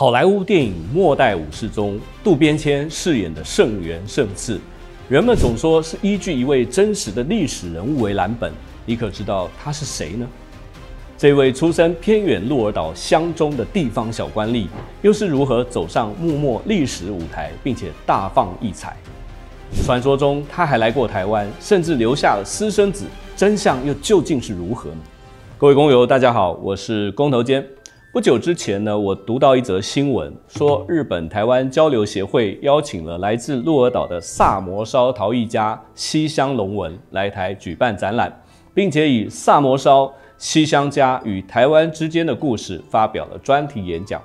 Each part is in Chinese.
好莱坞电影《末代武士》中，渡边谦饰演的圣元圣次，人们总说是依据一位真实的历史人物为蓝本，你可知道他是谁呢？这位出身偏远鹿儿岛乡中的地方小官吏，又是如何走上幕末历史舞台，并且大放异彩？传说中他还来过台湾，甚至留下了私生子，真相又究竟是如何呢？各位工友，大家好，我是工头坚。不久之前呢，我读到一则新闻，说日本台湾交流协会邀请了来自鹿儿岛的萨摩烧陶艺家西乡隆文来台举办展览，并且以萨摩烧西乡家与台湾之间的故事发表了专题演讲。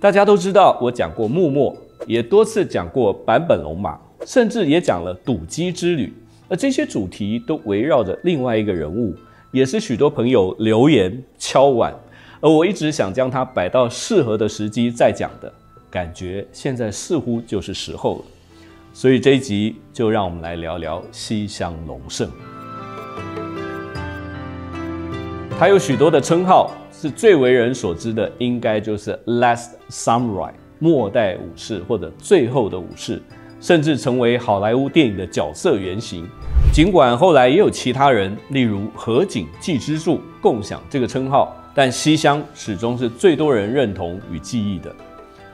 大家都知道，我讲过幕末，也多次讲过坂本龙马，甚至也讲了赌鸡之旅，而这些主题都围绕着另外一个人物，也是许多朋友留言敲碗。而我一直想将它摆到适合的时机再讲的，感觉现在似乎就是时候了，所以这一集就让我们来聊聊西乡隆盛。他有许多的称号，是最为人所知的，应该就是 Last Samurai 末代武士或者最后的武士，甚至成为好莱坞电影的角色原型。尽管后来也有其他人，例如河井纪之助共享这个称号。但西乡始终是最多人认同与记忆的，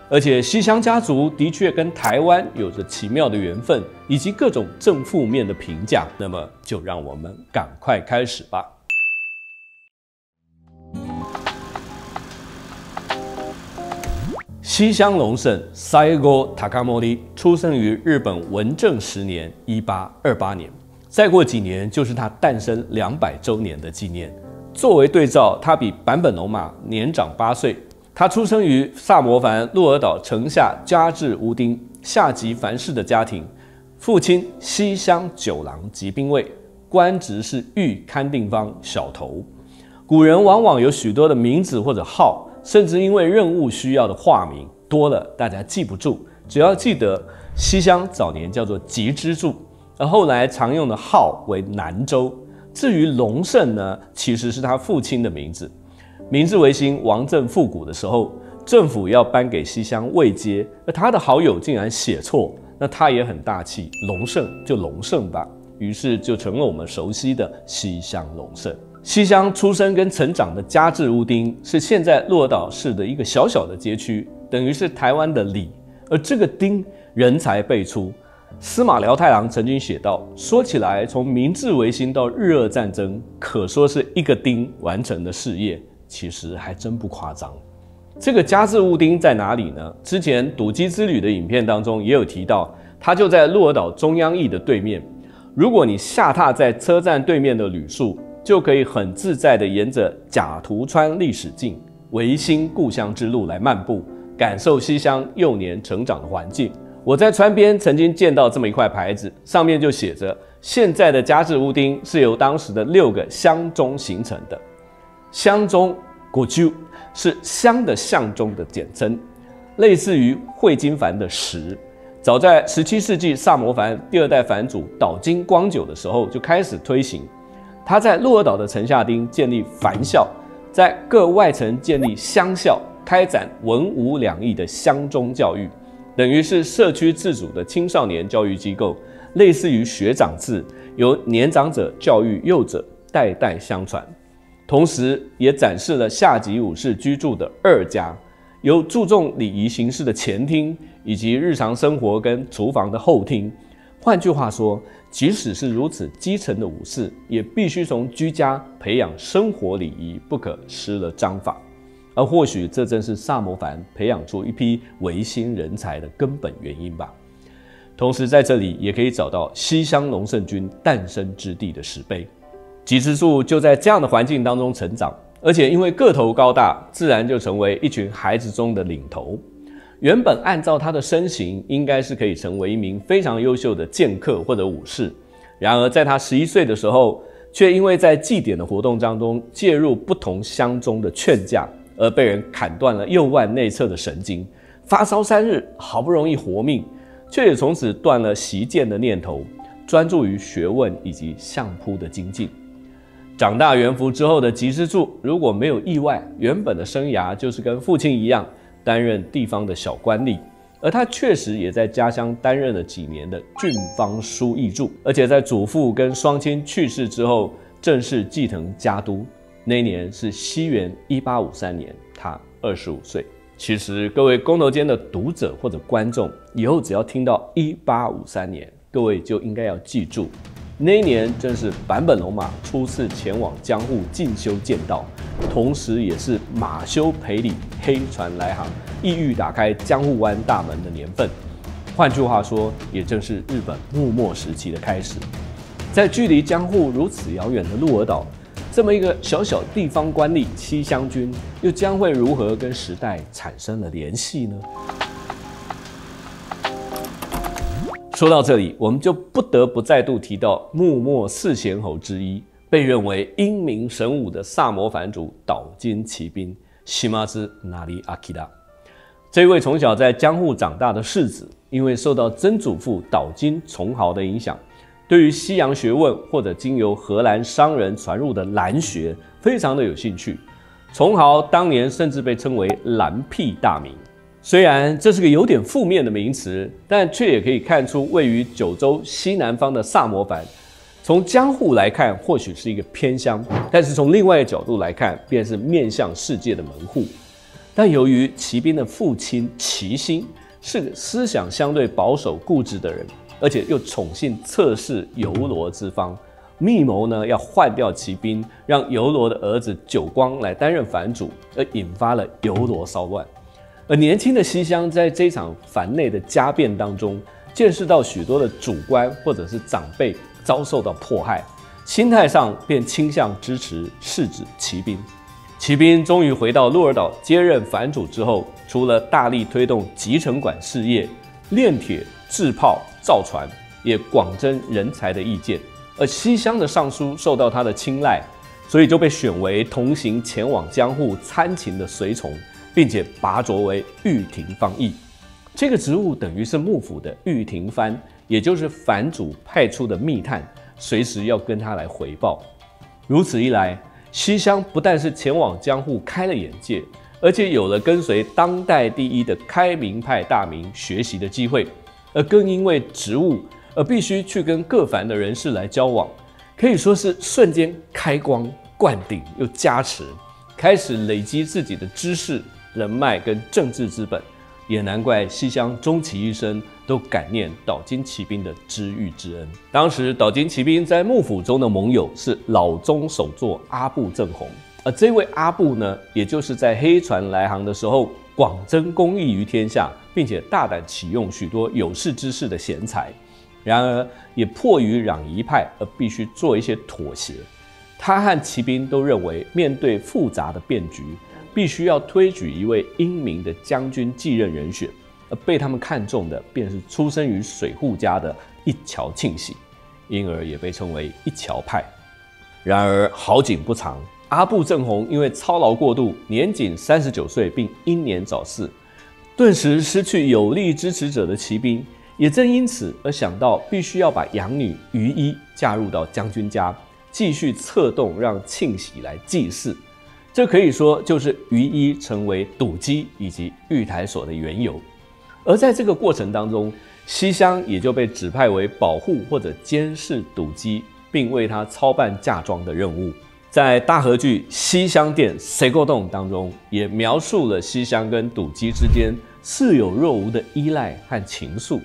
而且西乡家族的确跟台湾有着奇妙的缘分，以及各种正负面的评价。那么，就让我们赶快开始吧。西乡隆盛 （Saigo Takamori） 出生于日本文正十年（一八二八年），再过几年就是他诞生两百周年的纪念。作为对照，他比坂本龙马年长八岁。他出生于萨摩藩鹿儿岛城下加治屋町下级凡士的家庭，父亲西乡九郎及兵卫，官职是御勘定方小头。古人往往有许多的名字或者号，甚至因为任务需要的化名多了，大家记不住。只要记得西乡早年叫做吉之助，而后来常用的号为南州。至于隆盛呢，其实是他父亲的名字。明治维新王政复古的时候，政府要颁给西乡位阶，而他的好友竟然写错，那他也很大气，隆盛就隆盛吧。于是就成了我们熟悉的西乡隆盛。西乡出生跟成长的加治屋町是现在鹿岛市的一个小小的街区，等于是台湾的里，而这个町人才辈出。司马辽太郎曾经写道：“说起来，从明治维新到日俄战争，可说是一个丁完成的事业，其实还真不夸张。这个加治屋丁在哪里呢？之前赌鸡之旅的影片当中也有提到，它就在鹿儿岛中央驿的对面。如果你下榻在车站对面的旅宿，就可以很自在地沿着甲图川历史径、维新故乡之路来漫步，感受西乡幼年成长的环境。”我在川边曾经见到这么一块牌子，上面就写着：现在的加治屋町是由当时的六个乡中形成的。乡中国舅是乡的巷中的简称，类似于汇金凡的实。早在十七世纪萨摩藩第二代藩主岛津光久的时候就开始推行。他在鹿儿岛的城下町建立藩校，在各外城建立乡校，开展文武两义的乡中教育。等于是社区自主的青少年教育机构，类似于学长制，由年长者教育幼者，代代相传。同时，也展示了下级武士居住的二家，有注重礼仪形式的前厅，以及日常生活跟厨房的后厅。换句话说，即使是如此基层的武士，也必须从居家培养生活礼仪，不可失了章法。而或许这正是萨摩藩培养出一批维新人才的根本原因吧。同时，在这里也可以找到西乡隆盛军诞生之地的石碑。吉之助就在这样的环境当中成长，而且因为个头高大，自然就成为一群孩子中的领头。原本按照他的身形，应该是可以成为一名非常优秀的剑客或者武士。然而，在他十一岁的时候，却因为在祭典的活动当中介入不同乡中的劝架。而被人砍断了右腕内侧的神经，发烧三日，好不容易活命，却也从此断了习剑的念头，专注于学问以及相扑的精进。长大元服之后的吉之助，如果没有意外，原本的生涯就是跟父亲一样，担任地方的小官吏，而他确实也在家乡担任了几年的郡方书议助，而且在祖父跟双亲去世之后，正式继承家督。那一年是西元一八五三年，他二十五岁。其实，各位公头间的读者或者观众，以后只要听到一八五三年，各位就应该要记住，那一年正是坂本龙马初次前往江户进修剑道，同时也是马修培里黑船来航，意欲打开江户湾大门的年份。换句话说，也正是日本幕末时期的开始。在距离江户如此遥远的鹿儿岛。这么一个小小地方官吏七香君，又将会如何跟时代产生了联系呢？说到这里，我们就不得不再度提到幕末四贤侯之一，被认为英明神武的萨摩藩主岛津骑兵西马兹纳里阿基达。这位从小在江户长大的世子，因为受到曾祖父岛津重豪的影响。对于西洋学问或者经由荷兰商人传入的兰学，非常的有兴趣。崇豪当年甚至被称为“兰僻大名”，虽然这是个有点负面的名词，但却也可以看出位于九州西南方的萨摩藩，从江户来看或许是一个偏乡，但是从另外一个角度来看，便是面向世界的门户。但由于骑兵的父亲骑星是个思想相对保守固执的人。而且又宠信侧室游罗之方，密谋呢要换掉骑兵，让游罗的儿子久光来担任藩主，而引发了游罗骚乱。而年轻的西乡在这场藩内的家变当中，见识到许多的主官或者是长辈遭受到迫害，心态上便倾向支持世子骑兵。骑兵终于回到鹿儿岛接任藩主之后，除了大力推动集成管事业、炼铁、制炮。造船也广征人才的意见，而西乡的尚书受到他的青睐，所以就被选为同行前往江户参勤的随从，并且拔擢为御庭方役。这个职务等于是幕府的御庭番，也就是藩主派出的密探，随时要跟他来回报。如此一来，西乡不但是前往江户开了眼界，而且有了跟随当代第一的开明派大名学习的机会。而更因为职务而必须去跟各凡的人士来交往，可以说是瞬间开光灌顶又加持，开始累积自己的知识、人脉跟政治资本。也难怪西乡终其一生都感念岛津骑兵的知遇之恩。当时岛津骑兵在幕府中的盟友是老中首座阿部正弘，而这位阿部呢，也就是在黑船来航的时候。广征公益于天下，并且大胆启用许多有识之士的贤才，然而也迫于攘夷派而必须做一些妥协。他和骑兵都认为，面对复杂的变局，必须要推举一位英明的将军继任人选，而被他们看中的便是出生于水户家的一桥庆喜，因而也被称为一桥派。然而好景不长。阿部正弘因为操劳过度，年仅三十九岁，并英年早逝，顿时失去有力支持者的骑兵，也正因此而想到必须要把养女于一嫁入到将军家，继续策动让庆喜来祭祀。这可以说就是于一成为赌姬以及玉台所的缘由。而在这个过程当中，西乡也就被指派为保护或者监视赌姬，并为他操办嫁妆的任务。在大和剧《西厢殿》谁过洞当中，也描述了西厢跟赌姬之间似有若无的依赖和情愫。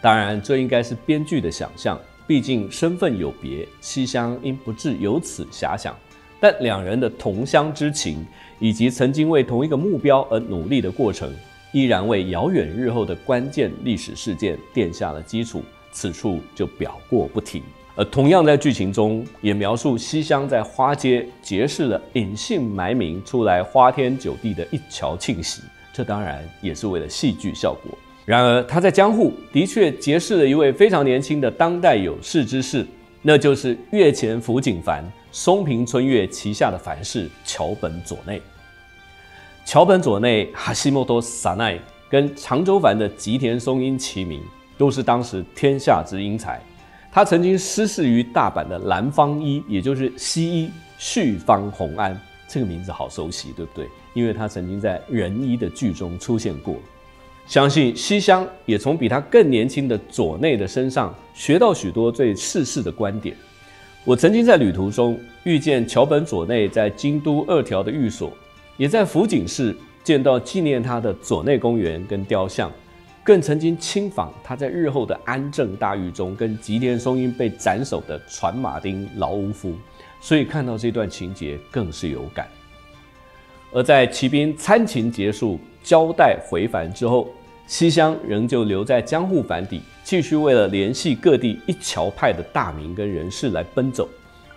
当然，这应该是编剧的想象，毕竟身份有别，西厢应不至有此遐想。但两人的同乡之情，以及曾经为同一个目标而努力的过程，依然为遥远日后的关键历史事件奠下了基础。此处就表过不提。而同样在剧情中也描述西乡在花街结识了隐姓埋名出来花天酒地的一桥庆喜，这当然也是为了戏剧效果。然而他在江户的确结识了一位非常年轻的当代有识之士，那就是越前福景藩松平春月旗下的藩士桥本左内。桥本左内哈西莫多萨奈跟长州藩的吉田松阴齐名，都是当时天下之英才。他曾经师事于大阪的蓝方一，也就是西医旭方弘安，这个名字好熟悉，对不对？因为他曾经在仁医的剧中出现过。相信西乡也从比他更年轻的左内的身上学到许多对世事的观点。我曾经在旅途中遇见桥本左内在京都二条的寓所，也在福井市见到纪念他的左内公园跟雕像，更曾经亲访他在日后的安政大狱中跟吉田松阴被斩首的船马丁劳乌夫，所以看到这段情节更是有感。而在骑兵参勤结束、交代回返之后，西乡仍旧留在江户藩邸，继续为了联系各地一桥派的大名跟人士来奔走。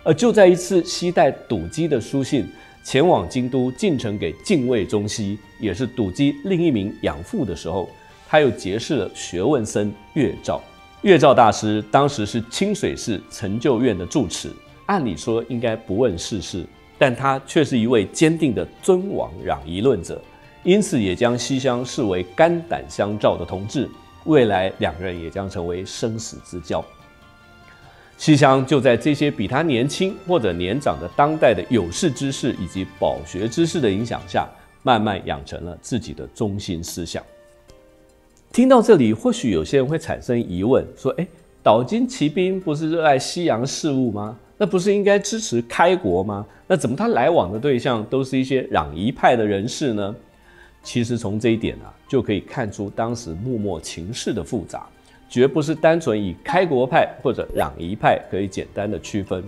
而就在一次携带赌姬的书信前往京都进城给近卫中西，也是赌姬另一名养父的时候，他又结识了学问僧月照。月照大师当时是清水寺成就院的住持，按理说应该不问世事。但他却是一位坚定的尊王攘夷论者，因此也将西乡视为肝胆相照的同志，未来两人也将成为生死之交。西乡就在这些比他年轻或者年长的当代的有识之士以及饱学之士的影响下，慢慢养成了自己的中心思想。听到这里，或许有些人会产生疑问，说：“哎，岛津骑兵不是热爱西洋事物吗？”那不是应该支持开国吗？那怎么他来往的对象都是一些攘夷派的人士呢？其实从这一点啊，就可以看出当时幕末情势的复杂，绝不是单纯以开国派或者攘夷派可以简单的区分。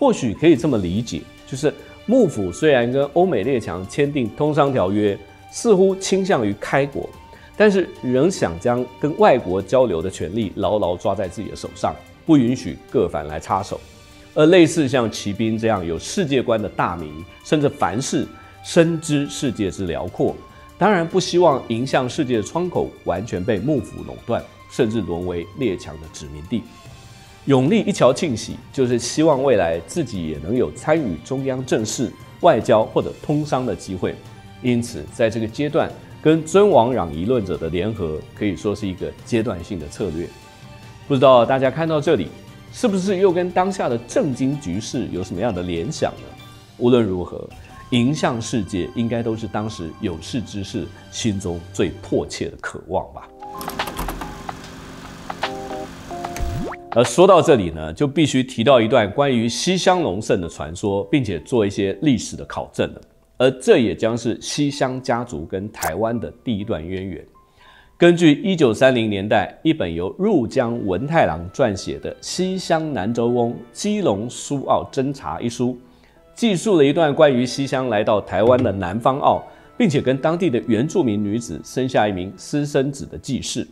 或许可以这么理解，就是幕府虽然跟欧美列强签订通商条约，似乎倾向于开国，但是仍想将跟外国交流的权利牢牢抓在自己的手上，不允许各藩来插手。而类似像骑兵这样有世界观的大名，甚至凡事深知世界之辽阔，当然不希望迎向世界的窗口完全被幕府垄断，甚至沦为列强的殖民地。永历一桥庆喜，就是希望未来自己也能有参与中央政事、外交或者通商的机会。因此，在这个阶段，跟尊王攘夷论者的联合，可以说是一个阶段性的策略。不知道大家看到这里。是不是又跟当下的政经局势有什么样的联想呢？无论如何，迎向世界应该都是当时有识之士心中最迫切的渴望吧。而说到这里呢，就必须提到一段关于西乡隆盛的传说，并且做一些历史的考证了。而这也将是西乡家族跟台湾的第一段渊源。根据一九三零年代一本由入江文太郎撰写的《西乡南州翁基隆苏澳侦查》一书，记述了一段关于西乡来到台湾的南方澳，并且跟当地的原住民女子生下一名私生子的记事。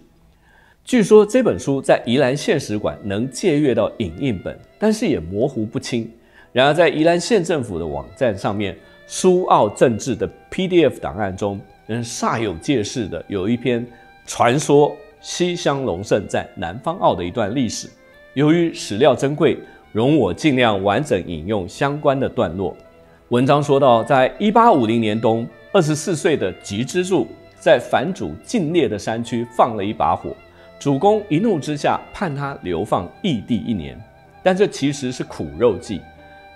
据说这本书在宜兰县史馆能借阅到影印本，但是也模糊不清。然而在宜兰县政府的网站上面，苏澳政治的 PDF 档案中，仍煞有介事的有一篇。传说西乡隆盛在南方澳的一段历史，由于史料珍贵，容我尽量完整引用相关的段落。文章说到，在一八五零年冬，二十四岁的吉之助在反主尽烈的山区放了一把火，主公一怒之下判他流放异地一年，但这其实是苦肉计。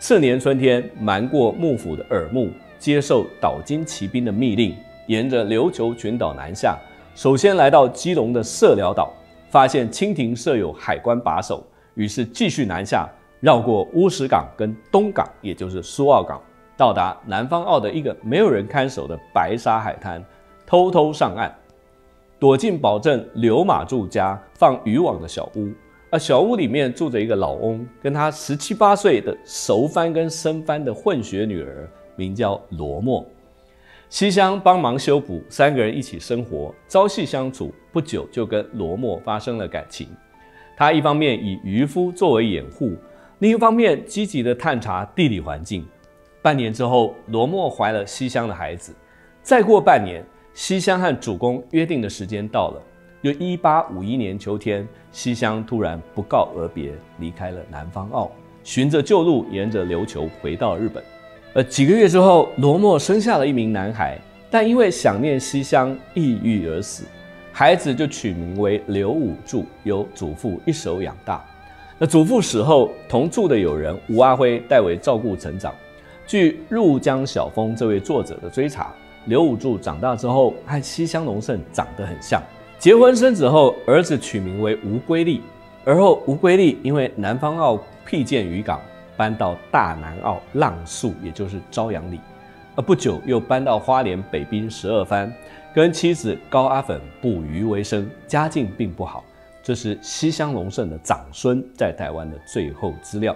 次年春天，瞒过幕府的耳目，接受岛津骑兵的密令，沿着琉球群岛南下。首先来到基隆的社寮岛，发现清廷设有海关把守，于是继续南下，绕过乌石港跟东港，也就是苏澳港，到达南方澳的一个没有人看守的白沙海滩，偷偷上岸，躲进保证刘马住家放渔网的小屋，小屋里面住着一个老翁，跟他十七八岁的熟番跟生番的混血女儿，名叫罗莫。西乡帮忙修补，三个人一起生活，朝夕相处。不久就跟罗莫发生了感情。他一方面以渔夫作为掩护，另一方面积极地探查地理环境。半年之后，罗莫怀了西乡的孩子。再过半年，西乡和主公约定的时间到了。又一八五一年秋天，西乡突然不告而别，离开了南方澳，循着旧路沿着琉球回到日本。呃，几个月之后，罗莫生下了一名男孩，但因为想念西乡，抑郁而死。孩子就取名为刘武柱，由祖父一手养大。那祖父死后，同住的友人吴阿辉代为照顾成长。据《入江晓峰》这位作者的追查，刘武柱长大之后和西乡隆盛长得很像。结婚生子后，儿子取名为吴归立。而后吴归立因为南方澳辟建渔港，搬到大南澳浪速，也就是朝阳里。而不久又搬到花莲北滨十二番，跟妻子高阿粉捕鱼为生，家境并不好。这是西乡隆盛的长孙在台湾的最后资料。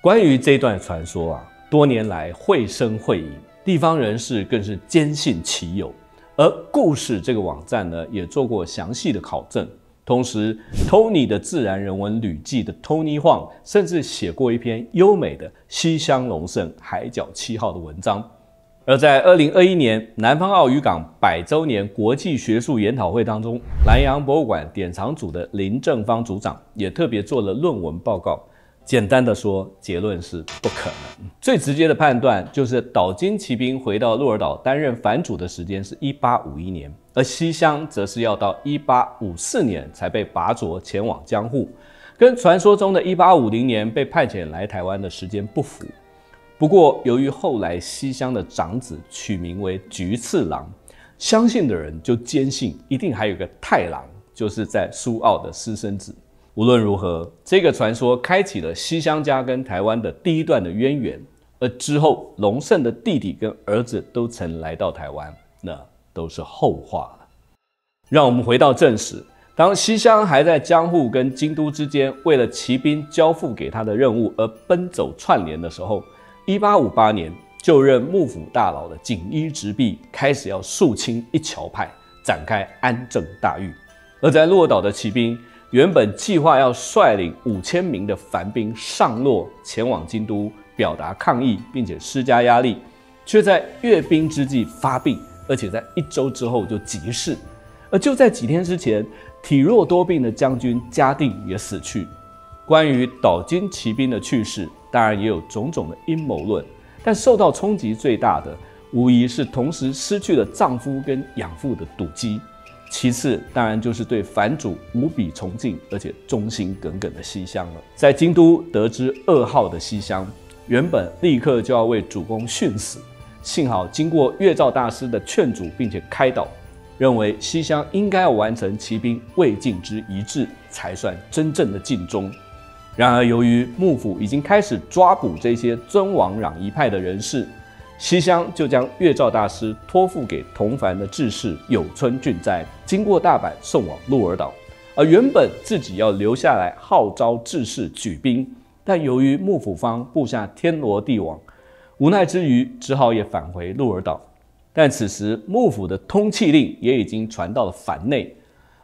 关于这段传说啊，多年来绘声绘影，地方人士更是坚信其有。而故事这个网站呢，也做过详细的考证。同时，Tony 的自然人文旅记的 Tony Huang 甚至写过一篇优美的西乡隆盛海角七号的文章。而在二零二一年南方澳渔港百周年国际学术研讨会当中，南洋博物馆典藏组的林正芳组长也特别做了论文报告。简单的说，结论是不可能。最直接的判断就是，岛津骑兵回到鹿儿岛担任藩主的时间是一八五一年，而西乡则是要到一八五四年才被拔擢前往江户，跟传说中的一八五零年被派遣来台湾的时间不符。不过，由于后来西乡的长子取名为菊次郎，相信的人就坚信一定还有个太郎，就是在苏澳的私生子。无论如何，这个传说开启了西乡家跟台湾的第一段的渊源，而之后隆盛的弟弟跟儿子都曾来到台湾，那都是后话了。让我们回到正史，当西乡还在江户跟京都之间为了骑兵交付给他的任务而奔走串联的时候，一八五八年就任幕府大佬的锦衣直弼开始要肃清一桥派，展开安政大狱，而在鹿岛的骑兵。原本计划要率领五千名的凡兵上洛前往京都表达抗议，并且施加压力，却在阅兵之际发病，而且在一周之后就急逝。而就在几天之前，体弱多病的将军嘉定也死去。关于岛津骑兵的去世，当然也有种种的阴谋论，但受到冲击最大的，无疑是同时失去了丈夫跟养父的赌姬。其次，当然就是对藩主无比崇敬而且忠心耿耿的西乡了。在京都得知噩耗的西乡，原本立刻就要为主公殉死，幸好经过月照大师的劝阻并且开导，认为西乡应该要完成骑兵未尽之遗志，才算真正的尽忠。然而，由于幕府已经开始抓捕这些尊王攘夷派的人士。西乡就将月照大师托付给同凡的志士有村俊哉，经过大阪送往鹿儿岛，而原本自己要留下来号召志士举兵，但由于幕府方布下天罗地网，无奈之余只好也返回鹿儿岛。但此时幕府的通气令也已经传到了藩内，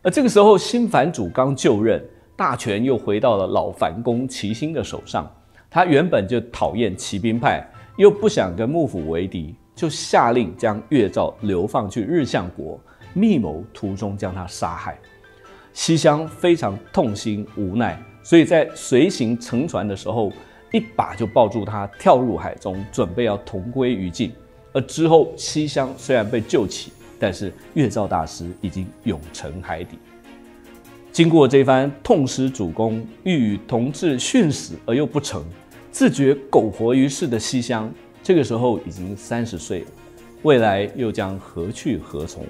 而这个时候新藩主刚就任，大权又回到了老藩公齐心的手上，他原本就讨厌骑兵派。又不想跟幕府为敌，就下令将月照流放去日向国，密谋途中将他杀害。西乡非常痛心无奈，所以在随行乘船的时候，一把就抱住他，跳入海中，准备要同归于尽。而之后，西乡虽然被救起，但是月照大师已经永沉海底。经过这番痛失主公，欲与同志殉死而又不成。自觉苟活于世的西乡，这个时候已经三十岁了，未来又将何去何从？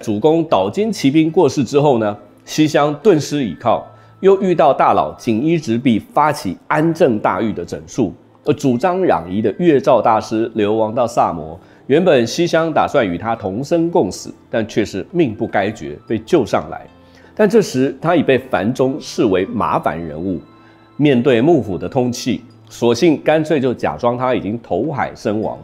主公岛津骑兵过世之后呢，西乡顿失倚靠，又遇到大佬锦衣直弼发起安政大狱的整肃，而主张攘夷的月照大师流亡到萨摩，原本西乡打算与他同生共死，但却是命不该绝，被救上来。但这时他已被樊中视为麻烦人物，面对幕府的通缉，索性干脆就假装他已经投海身亡，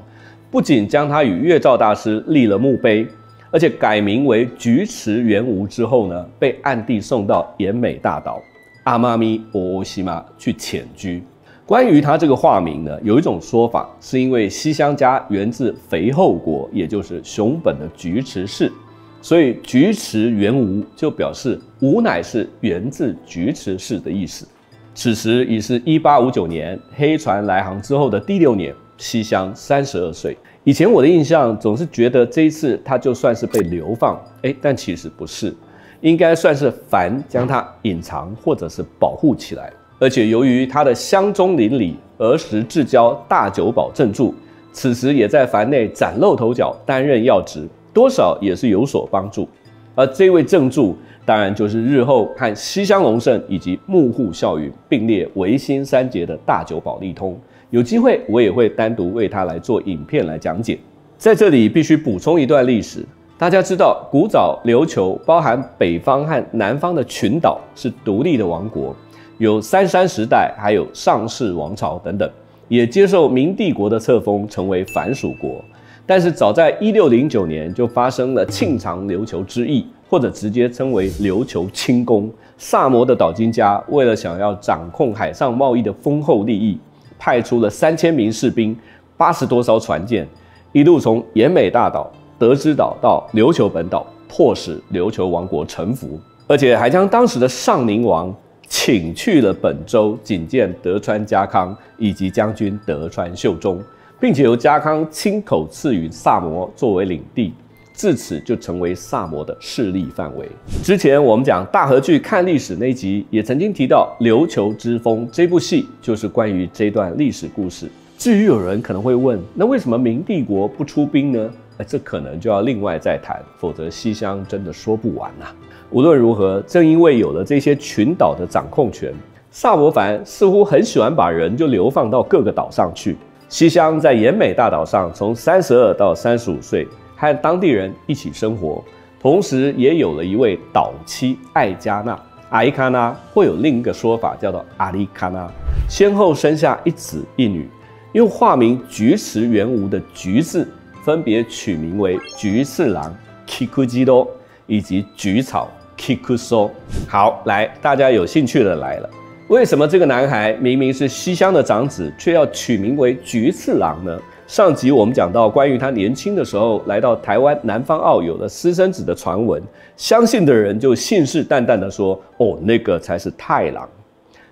不仅将他与月照大师立了墓碑，而且改名为菊池元吾之后呢，被暗地送到岩美大岛阿妈咪欧西妈去潜居。关于他这个化名呢，有一种说法是因为西乡家源自肥后国，也就是熊本的菊池氏。所以菊池原无就表示吾乃是源自菊池氏的意思。此时已是一八五九年黑船来航之后的第六年，西乡三十二岁。以前我的印象总是觉得这一次他就算是被流放，哎，但其实不是，应该算是凡将他隐藏或者是保护起来。而且由于他的乡中邻里儿时至交大久保正助，此时也在藩内崭露头角，担任要职，多少也是有所帮助。而这位正助，当然就是日后和西乡隆盛以及幕户孝允并列维新三杰的大久保利通。有机会我也会单独为他来做影片来讲解。在这里必须补充一段历史。大家知道，古早琉球包含北方和南方的群岛是独立的王国，有三山时代，还有上世王朝等等，也接受明帝国的册封，成为藩属国。但是早在一六零九年就发生了庆长琉球之役，或者直接称为琉球清宫。萨摩的岛津家为了想要掌控海上贸易的丰厚利益，派出了三千名士兵，八十多艘船舰，一路从延美大岛。德之岛到琉球本岛，迫使琉球王国臣服，而且还将当时的上宁王请去了本州觐见德川家康以及将军德川秀忠，并且由家康亲口赐予萨摩作为领地，自此就成为萨摩的势力范围。之前我们讲大和剧看历史那集也曾经提到《琉球之风》这部戏，就是关于这段历史故事。至于有人可能会问，那为什么明帝国不出兵呢？哎，这可能就要另外再谈，否则西乡真的说不完呐。无论如何，正因为有了这些群岛的掌控权，萨摩藩似乎很喜欢把人就流放到各个岛上去。西乡在延美大岛上，从三十二到三十五岁，和当地人一起生活，同时也有了一位岛妻艾加纳阿伊卡纳，会有另一个说法叫做阿里卡纳，先后生下一子一女，用化名菊池元吾的菊字。分别取名为菊次郎 Kikujido 以及菊草 Kikuso。好，来，大家有兴趣的来了。为什么这个男孩明明是西乡的长子，却要取名为菊次郎呢？上集我们讲到关于他年轻的时候来到台湾南方澳有了私生子的传闻，相信的人就信誓旦旦的说：“哦，那个才是太郎。”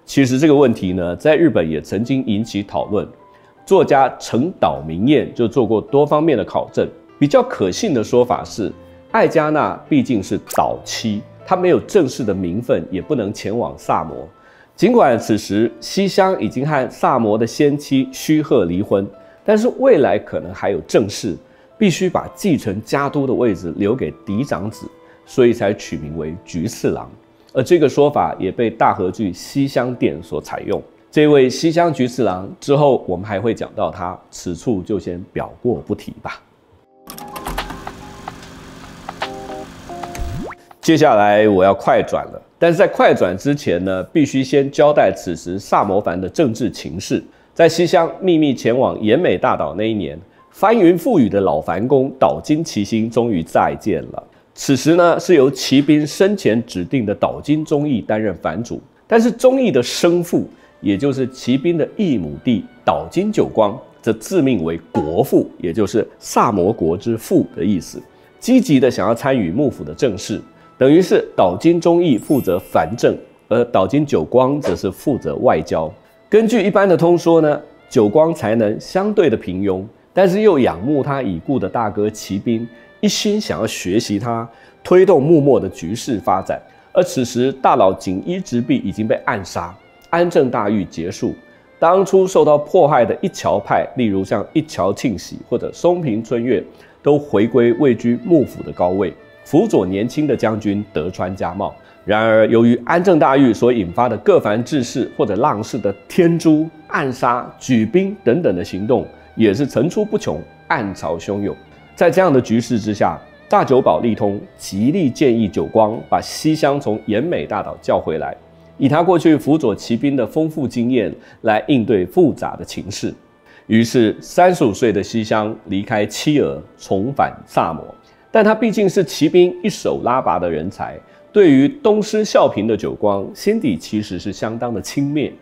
其实这个问题呢，在日本也曾经引起讨论。作家陈岛明彦就做过多方面的考证，比较可信的说法是，艾加娜毕竟是岛妻，她没有正式的名分，也不能前往萨摩。尽管此时西乡已经和萨摩的先妻须贺离婚，但是未来可能还有正室，必须把继承家督的位置留给嫡长子，所以才取名为菊次郎。而这个说法也被大和剧《西乡殿》所采用。这位西乡菊次郎之后，我们还会讲到他，此处就先表过不提吧。接下来我要快转了，但是在快转之前呢，必须先交代此时萨摩藩的政治情势。在西乡秘密前往延美大岛那一年，翻云覆雨的老藩公岛津齐兴终于再见了。此时呢，是由骑兵生前指定的岛津忠义担任藩主，但是忠义的生父。也就是骑兵的义母弟岛津久光，则自命为国父，也就是萨摩国之父的意思，积极的想要参与幕府的政事，等于是岛津忠义负责藩政，而岛津久光则是负责外交。根据一般的通说呢，久光才能相对的平庸，但是又仰慕他已故的大哥骑兵，一心想要学习他，推动幕末的局势发展。而此时大佬锦衣直弼已经被暗杀。安政大狱结束，当初受到迫害的一桥派，例如像一桥庆喜或者松平春月，都回归位居幕府的高位，辅佐年轻的将军德川家茂。然而，由于安政大狱所引发的各藩志士或者浪士的天诛、暗杀、举兵等等的行动，也是层出不穷，暗潮汹涌。在这样的局势之下，大久保利通极力建议久光把西乡从延美大岛叫回来。以他过去辅佐骑兵的丰富经验来应对复杂的情势，于是三十五岁的西乡离开妻儿，重返萨摩。但他毕竟是骑兵一手拉拔的人才，对于东施效颦的久光，心底其实是相当的轻蔑。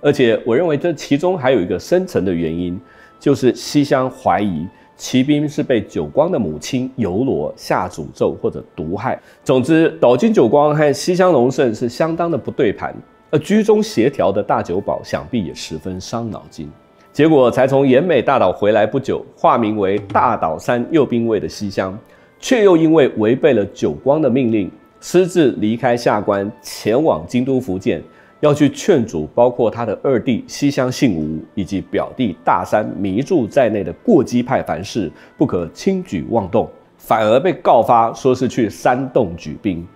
而且，我认为这其中还有一个深层的原因，就是西乡怀疑。骑兵是被久光的母亲游罗下诅咒或者毒害。总之，岛津久光和西乡隆盛是相当的不对盘，而居中协调的大久保想必也十分伤脑筋。结果，才从延美大岛回来不久，化名为大岛山右兵卫的西乡，却又因为违背了久光的命令，私自离开下关，前往京都福建，要去劝阻包括他的二弟西乡信吾以及表弟大山弥助在内的过激派凡士，不可轻举妄动，反而被告发说是去煽动举兵。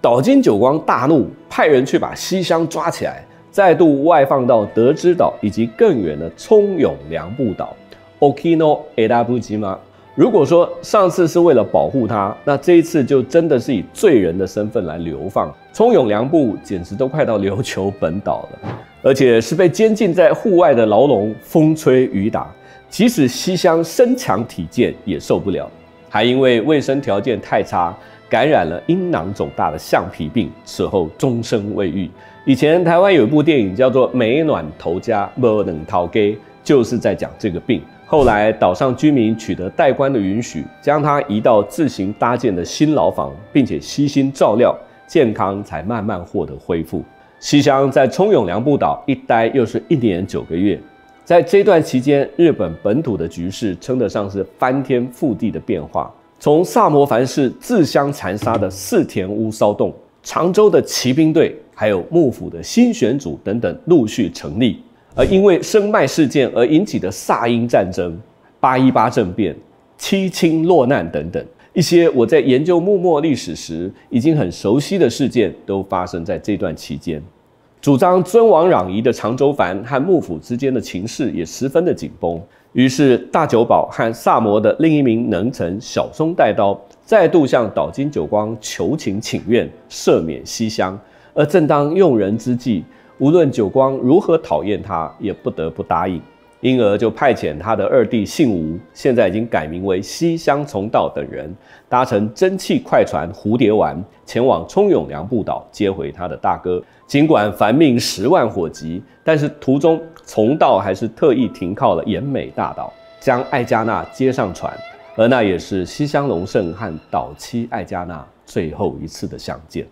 岛津久光大怒，派人去把西乡抓起来，再度外放到德之岛以及更远的冲永良部岛 （Okino e d a b u j i m a 如果说上次是为了保护他，那这一次就真的是以罪人的身份来流放。冲永良部简直都快到琉球本岛了，而且是被监禁在户外的牢笼，风吹雨打，即使西乡身强体健也受不了，还因为卫生条件太差，感染了阴囊肿大的橡皮病，此后终身未愈。以前台湾有一部电影叫做《美暖头家不能逃给》，就是在讲这个病。后来，岛上居民取得代官的允许，将他移到自行搭建的新牢房，并且悉心照料，健康才慢慢获得恢复。西乡在冲永良部岛一待又是一年九个月，在这段期间，日本本土的局势称得上是翻天覆地的变化。从萨摩藩士自相残杀的四田屋骚动，常州的骑兵队，还有幕府的新选组等等陆续成立。而因为生脉事件而引起的萨英战争、八一八政变、七亲落难等等一些我在研究幕末历史时已经很熟悉的事件，都发生在这段期间。主张尊王攘夷的长州藩和幕府之间的情势也十分的紧绷，于是大久保和萨摩的另一名能臣小松带刀再度向岛津久光求情请愿，赦免西乡。而正当用人之际，无论久光如何讨厌他，也不得不答应，因而就派遣他的二弟信吾，现在已经改名为西乡从道等人，搭乘蒸汽快船蝴蝶丸，前往冲永良部岛接回他的大哥。尽管凡命十万火急，但是途中从道还是特意停靠了延美大岛，将艾加纳接上船，而那也是西乡隆盛和岛妻艾加纳最后一次的相见。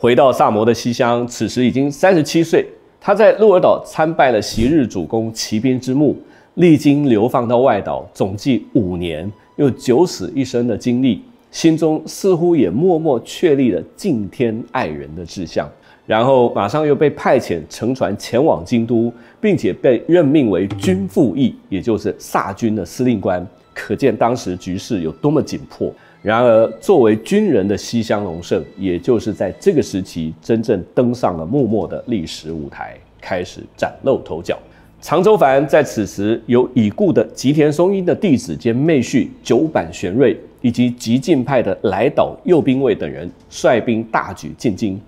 回到萨摩的西乡，此时已经三十七岁。他在鹿儿岛参拜了昔日主公骑兵之墓，历经流放到外岛，总计五年，又九死一生的经历，心中似乎也默默确立了敬天爱人的志向。然后马上又被派遣乘船前往京都，并且被任命为军副役，也就是萨军的司令官。可见当时局势有多么紧迫。然而，作为军人的西乡隆盛，也就是在这个时期真正登上了幕末的历史舞台，开始崭露头角。长州藩在此时由已故的吉田松阴的弟子兼妹婿九坂玄瑞，以及极进派的来岛右兵卫等人率兵大举进京，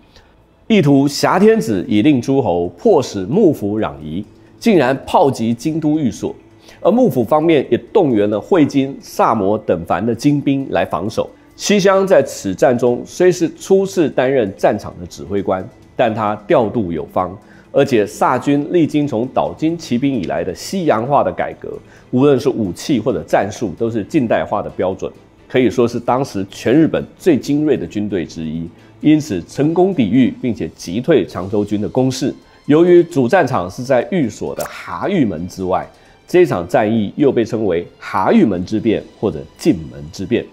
意图挟天子以令诸侯，迫使幕府攘夷，竟然炮击京都寓所。而幕府方面也动员了会津、萨摩等藩的精兵来防守。西乡在此战中虽是初次担任战场的指挥官，但他调度有方，而且萨军历经从岛津骑兵以来的西洋化的改革，无论是武器或者战术，都是近代化的标准，可以说是当时全日本最精锐的军队之一。因此成功抵御并且击退长州军的攻势。由于主战场是在寓所的蛤玉门之外。这场战役又被称为蛤玉门之变或者进门之变，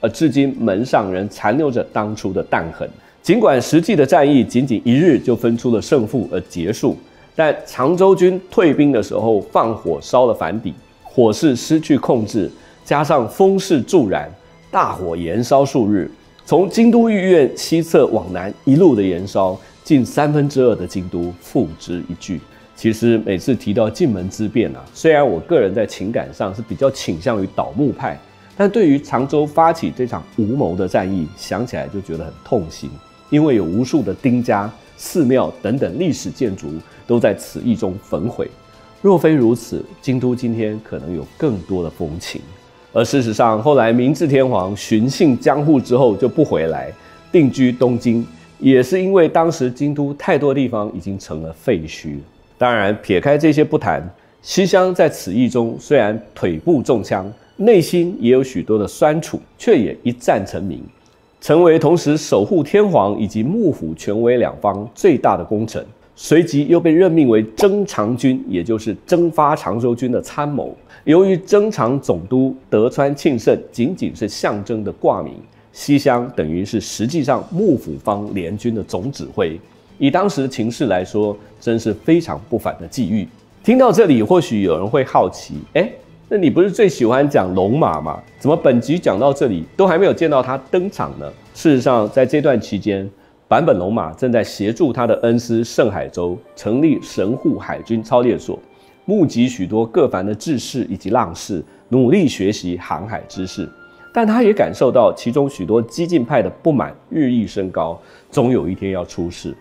而至今门上仍残留着当初的弹痕。尽管实际的战役仅仅一日就分出了胜负而结束，但长州军退兵的时候放火烧了反邸，火势失去控制，加上风势助燃，大火延烧数日，从京都御苑西侧往南一路的延烧，近三分之二的京都付之一炬。其实每次提到进门之变啊，虽然我个人在情感上是比较倾向于倒幕派，但对于常州发起这场无谋的战役，想起来就觉得很痛心，因为有无数的丁家、寺庙等等历史建筑都在此役中焚毁。若非如此，京都今天可能有更多的风情。而事实上，后来明治天皇巡幸江户之后就不回来，定居东京，也是因为当时京都太多地方已经成了废墟。当然，撇开这些不谈，西乡在此役中虽然腿部中枪，内心也有许多的酸楚，却也一战成名，成为同时守护天皇以及幕府权威两方最大的功臣。随即又被任命为征长军，也就是征发长州军的参谋。由于征长总督德川庆盛仅仅是象征的挂名，西乡等于是实际上幕府方联军的总指挥。以当时的情势来说，真是非常不凡的际遇。听到这里，或许有人会好奇：哎，那你不是最喜欢讲龙马吗？怎么本集讲到这里都还没有见到他登场呢？事实上，在这段期间，坂本龙马正在协助他的恩师盛海舟成立神户海军操练所，募集许多各凡的志士以及浪士，努力学习航海知识。但他也感受到其中许多激进派的不满日益升高，总有一天要出事。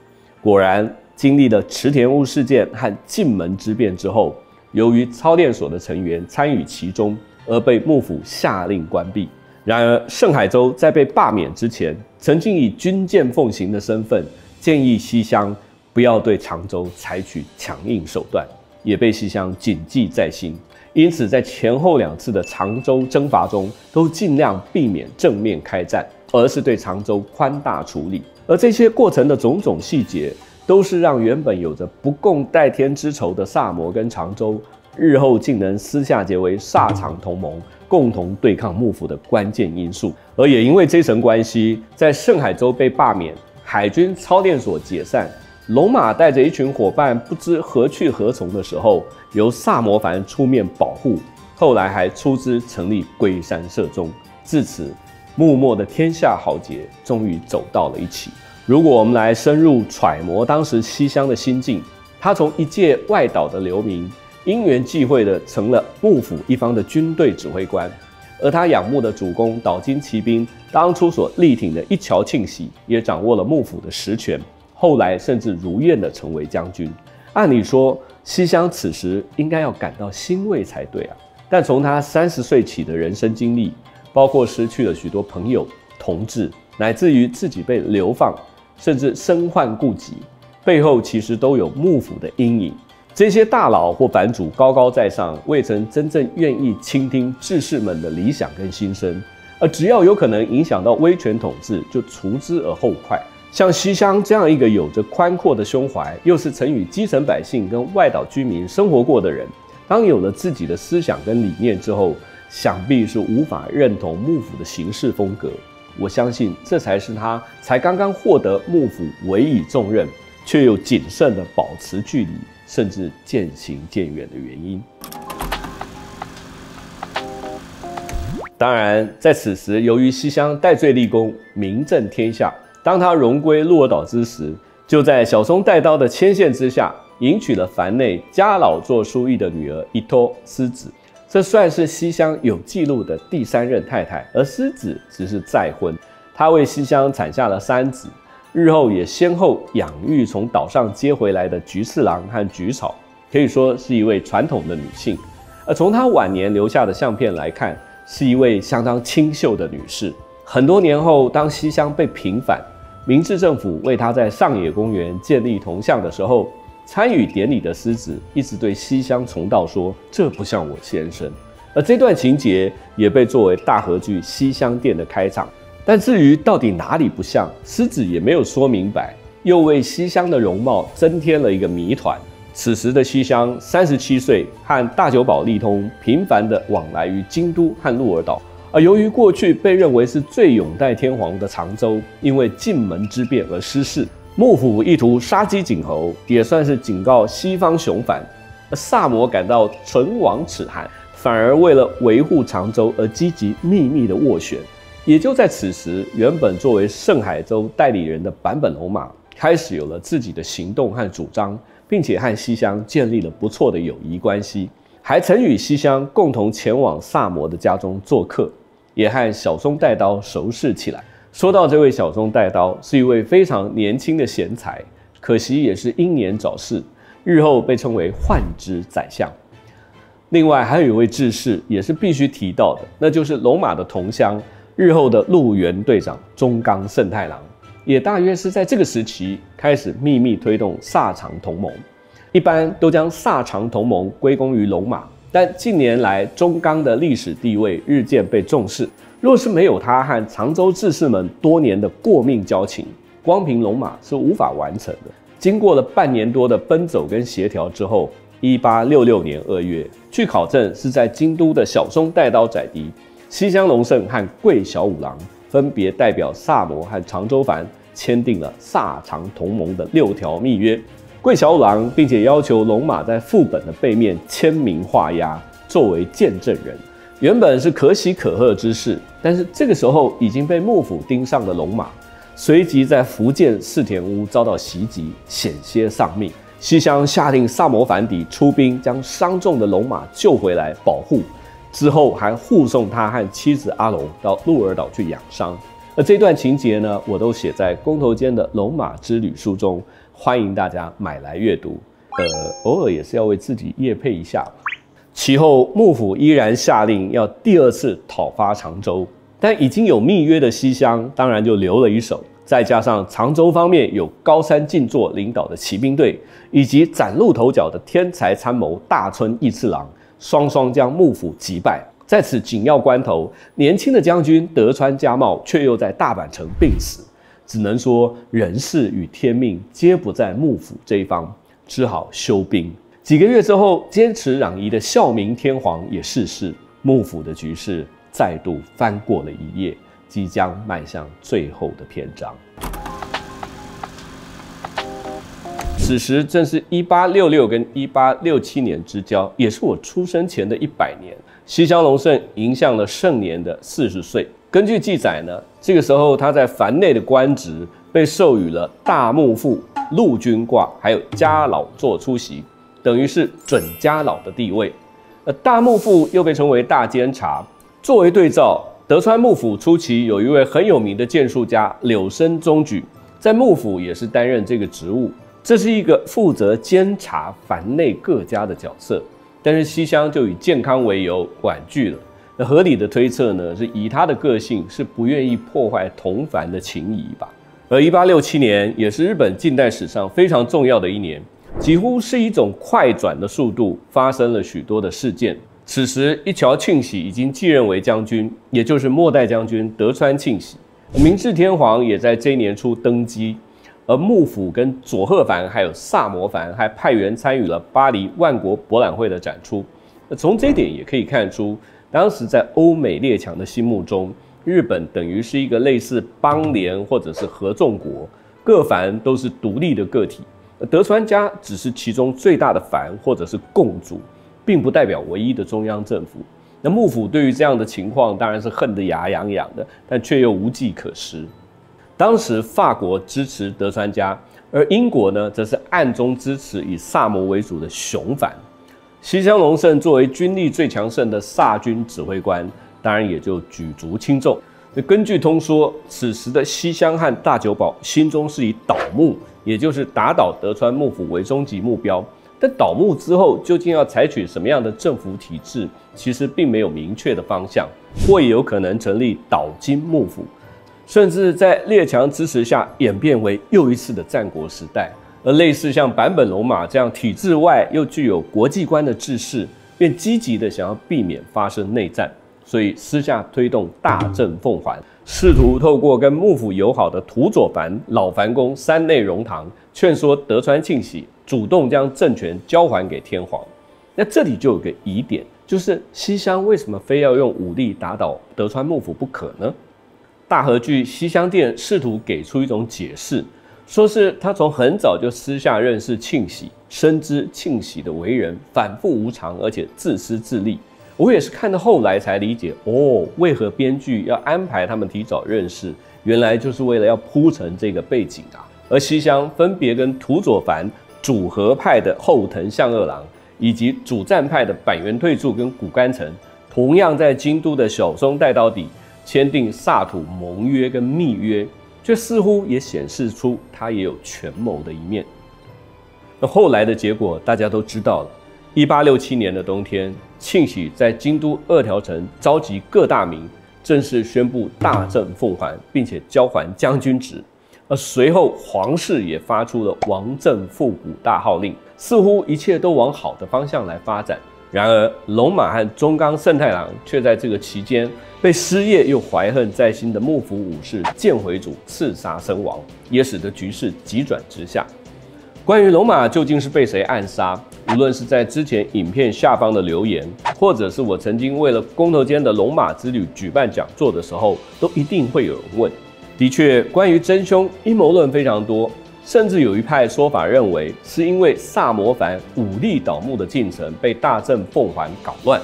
果然，经历了池田屋事件和进门之变之后，由于操练所的成员参与其中，而被幕府下令关闭。然而，盛海舟在被罢免之前，曾经以军舰奉行的身份建议西乡不要对长州采取强硬手段，也被西乡谨记在心。因此，在前后两次的长州征伐中，都尽量避免正面开战，而是对长州宽大处理。而这些过程的种种细节，都是让原本有着不共戴天之仇的萨摩跟长州，日后竟能私下结为萨长同盟。共同对抗幕府的关键因素，而也因为这层关系，在盛海州被罢免，海军操练所解散，龙马带着一群伙伴不知何去何从的时候，由萨摩藩出面保护，后来还出资成立龟山社中，至此，幕末的天下豪杰终于走到了一起。如果我们来深入揣摩当时西乡的心境，他从一介外岛的流民。因缘际会的成了幕府一方的军队指挥官，而他仰慕的主公岛津骑兵当初所力挺的一桥庆喜，也掌握了幕府的实权，后来甚至如愿的成为将军。按理说，西乡此时应该要感到欣慰才对啊！但从他三十岁起的人生经历，包括失去了许多朋友、同志，乃至于自己被流放，甚至身患痼疾，背后其实都有幕府的阴影。这些大佬或版主高高在上，未曾真正愿意倾听志士们的理想跟心声，而只要有可能影响到威权统治，就除之而后快。像西乡这样一个有着宽阔的胸怀，又是曾与基层百姓跟外岛居民生活过的人，当有了自己的思想跟理念之后，想必是无法认同幕府的行事风格。我相信这才是他才刚刚获得幕府委以重任，却又谨慎地保持距离。甚至渐行渐远的原因。当然，在此时，由于西乡戴罪立功，名震天下。当他荣归鹿儿岛之时，就在小松带刀的牵线之下，迎娶了藩内家老做书役的女儿伊托狮子。这算是西乡有记录的第三任太太，而狮子只是再婚。他为西乡产下了三子。日后也先后养育从岛上接回来的菊次郎和菊草，可以说是一位传统的女性。而从她晚年留下的相片来看，是一位相当清秀的女士。很多年后，当西乡被平反，明治政府为她在上野公园建立铜像的时候，参与典礼的狮子一直对西乡重道说：“这不像我先生。”而这段情节也被作为大和剧《西厢殿》的开场。但至于到底哪里不像，狮子也没有说明白，又为西乡的容貌增添了一个谜团。此时的西乡三十七岁，和大久保利通频繁地往来于京都和鹿儿岛。而由于过去被认为是最拥戴天皇的长州，因为晋门之变而失势，幕府意图杀鸡儆猴，也算是警告西方雄反。萨摩感到唇亡齿寒，反而为了维护长州而积极秘密的斡旋。也就在此时，原本作为盛海州代理人的坂本龙马开始有了自己的行动和主张，并且和西乡建立了不错的友谊关系，还曾与西乡共同前往萨摩的家中做客，也和小松带刀熟识起来。说到这位小松带刀，是一位非常年轻的贤才，可惜也是英年早逝，日后被称为幻之宰相。另外还有一位志士，也是必须提到的，那就是龙马的同乡。日后的陆援队长中冈胜太郎，也大约是在这个时期开始秘密推动萨长同盟。一般都将萨长同盟归功于龙马，但近年来中冈的历史地位日渐被重视。若是没有他和常州志士们多年的过命交情，光凭龙马是无法完成的。经过了半年多的奔走跟协调之后，一八六六年二月，据考证是在京都的小松带刀宰敌。西乡隆盛和桂小五郎分别代表萨摩和长州藩签订了萨长同盟的六条密约。桂小五郎并且要求龙马在副本的背面签名画押，作为见证人。原本是可喜可贺之事，但是这个时候已经被幕府盯上的龙马，随即在福建四田屋遭到袭击，险些丧命。西乡下令萨摩藩邸出兵将伤重的龙马救回来保护，之后还护送他和妻子阿龙到鹿儿岛去养伤。而这段情节呢，我都写在公头间的《龙马之旅》书中，欢迎大家买来阅读。呃，偶尔也是要为自己夜配一下。其后，幕府依然下令要第二次讨伐常州，但已经有密约的西乡当然就留了一手。再加上常州方面有高山静坐领导的骑兵队，以及崭露头角的天才参谋大村义次郎，双双将幕府击败。在此紧要关头，年轻的将军德川家茂却又在大阪城病死，只能说人事与天命皆不在幕府这一方，只好休兵。几个月之后，坚持攘夷的孝明天皇也逝世，幕府的局势再度翻过了一页，即将迈向最后的篇章。此时正是一八六六跟一八六七年之交，也是我出生前的一百年。西乡隆盛迎向了盛年的四十岁。根据记载呢，这个时候他在藩内的官职被授予了大幕府、陆军挂，还有家老座出席。等于是准家老的地位，而大幕府又被称为大监察。作为对照，德川幕府初期有一位很有名的剑术家柳生宗举，在幕府也是担任这个职务。这是一个负责监察藩内各家的角色。但是西乡就以健康为由婉拒了。那合理的推测呢，是以他的个性是不愿意破坏同藩的情谊吧。而一八六七年也是日本近代史上非常重要的一年。几乎是一种快转的速度，发生了许多的事件。此时，一桥庆喜已经继任为将军，也就是末代将军德川庆喜。明治天皇也在这一年初登基，而幕府跟佐贺藩还有萨摩藩还派员参与了巴黎万国博览会的展出。从这点也可以看出，当时在欧美列强的心目中，日本等于是一个类似邦联或者是合众国，各藩都是独立的个体。德川家只是其中最大的藩或者是共主，并不代表唯一的中央政府。那幕府对于这样的情况当然是恨得牙痒痒的，但却又无计可施。当时法国支持德川家，而英国呢，则是暗中支持以萨摩为主的雄藩。西乡隆盛作为军力最强盛的萨军指挥官，当然也就举足轻重。那根据通说，此时的西乡和大久保心中是以倒幕，也就是打倒德川幕府为终极目标。但倒幕之后，究竟要采取什么样的政府体制，其实并没有明确的方向。或也有可能成立岛津幕府，甚至在列强支持下演变为又一次的战国时代。而类似像坂本龙马这样体制外又具有国际观的志士，便积极的想要避免发生内战。所以私下推动大政奉还，试图透过跟幕府友好的土佐藩、老藩公山内荣堂劝说德川庆喜主动将政权交还给天皇。那这里就有个疑点，就是西乡为什么非要用武力打倒德川幕府不可呢？大和剧《西乡殿》试图给出一种解释，说是他从很早就私下认识庆喜，深知庆喜的为人反复无常，而且自私自利。我也是看到后来才理解，哦，为何编剧要安排他们提早认识？原来就是为了要铺成这个背景啊。而西乡分别跟土佐藩主和派的后藤象二郎，以及主战派的板垣退助跟谷干城，同样在京都的小松带刀底签订萨土盟约跟密约，却似乎也显示出他也有权谋的一面。那后来的结果大家都知道了。一八六七年的冬天，庆喜在京都二条城召集各大名，正式宣布大政奉还，并且交还将军职。而随后，皇室也发出了王政复古大号令，似乎一切都往好的方向来发展。然而，龙马和中冈胜太郎却在这个期间被失业又怀恨在心的幕府武士剑回主刺杀身亡，也使得局势急转直下。关于龙马究竟是被谁暗杀，无论是在之前影片下方的留言，或者是我曾经为了公头间的龙马之旅举办讲座的时候，都一定会有人问。的确，关于真凶阴谋论非常多，甚至有一派说法认为是因为萨摩藩武力倒幕的进程被大正奉还搞乱，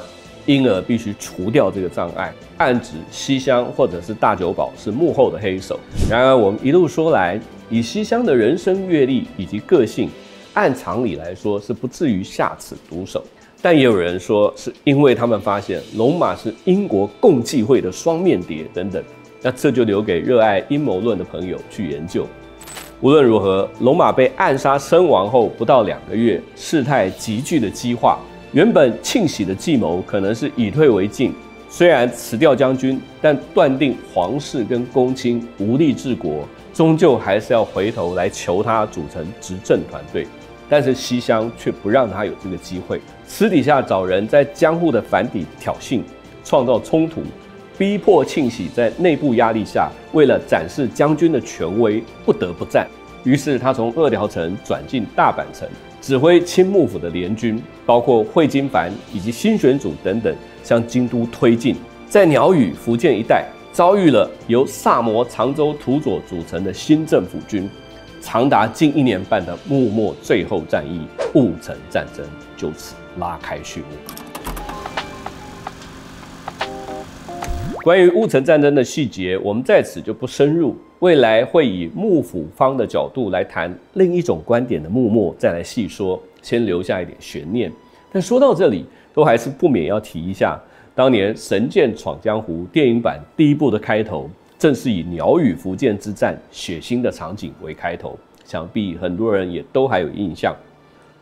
因而必须除掉这个障碍，暗指西乡或者是大久保是幕后的黑手。然而，我们一路说来。以西乡的人生阅历以及个性，按常理来说是不至于下此毒手。但也有人说，是因为他们发现龙马是英国共济会的双面谍等等。那这就留给热爱阴谋论的朋友去研究。无论如何，龙马被暗杀身亡后不到两个月，事态急剧的激化。原本庆喜的计谋可能是以退为进，虽然辞掉将军，但断定皇室跟公卿无力治国。终究还是要回头来求他组成执政团队，但是西乡却不让他有这个机会，私底下找人在江户的反底挑衅，创造冲突，逼迫庆喜在内部压力下，为了展示将军的权威，不得不战。于是他从二条城转进大阪城，指挥青幕府的联军，包括会津藩以及新选组等等，向京都推进，在鸟羽、福建一带。遭遇了由萨摩长州土佐组成的新政府军，长达近一年半的幕末最后战役——戊辰战争就此拉开序幕。关于戊辰战争的细节，我们在此就不深入，未来会以幕府方的角度来谈另一种观点的幕末，再来细说，先留下一点悬念。但说到这里，都还是不免要提一下。当年《神剑闯江湖》电影版第一部的开头，正是以鸟羽福建之战血腥的场景为开头，想必很多人也都还有印象。